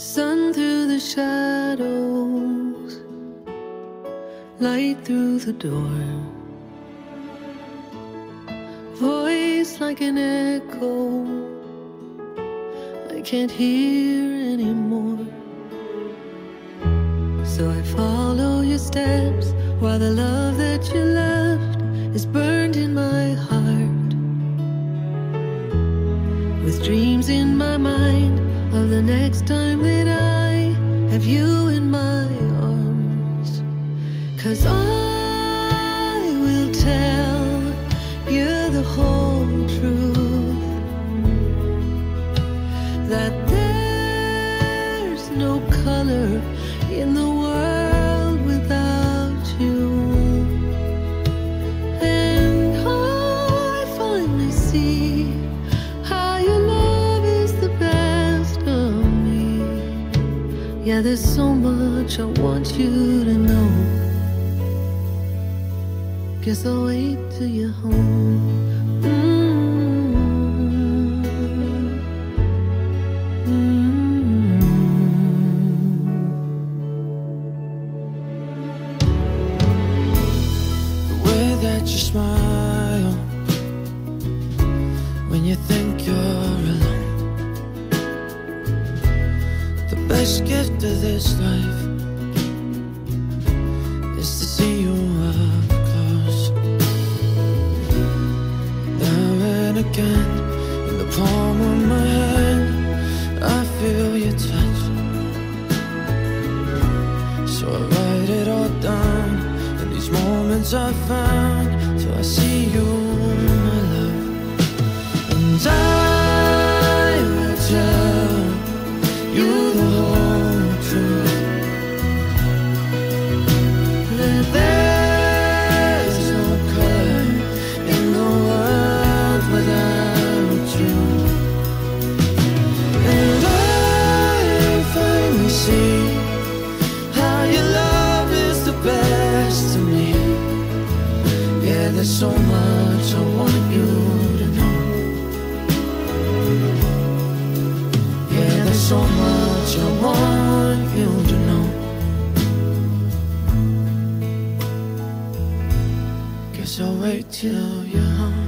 Sun through the shadows, light through the door. Voice like an echo, I can't hear anymore. So I follow your steps while the love that you left is burned in my heart. With dreams in my mind of the next time that I have you in my arms. Cause I will tell you the whole truth that there's no color in the world There's so much I want you to know. Guess I'll wait till you're home. The best gift of this life is to see you up close. Now and again, in the palm of my hand, I feel your touch. So I write it all down in these moments I found. till I see you, my love, and I there's so much I want you to know. Yeah, there's so much I want you to know. Guess I'll wait till you're home.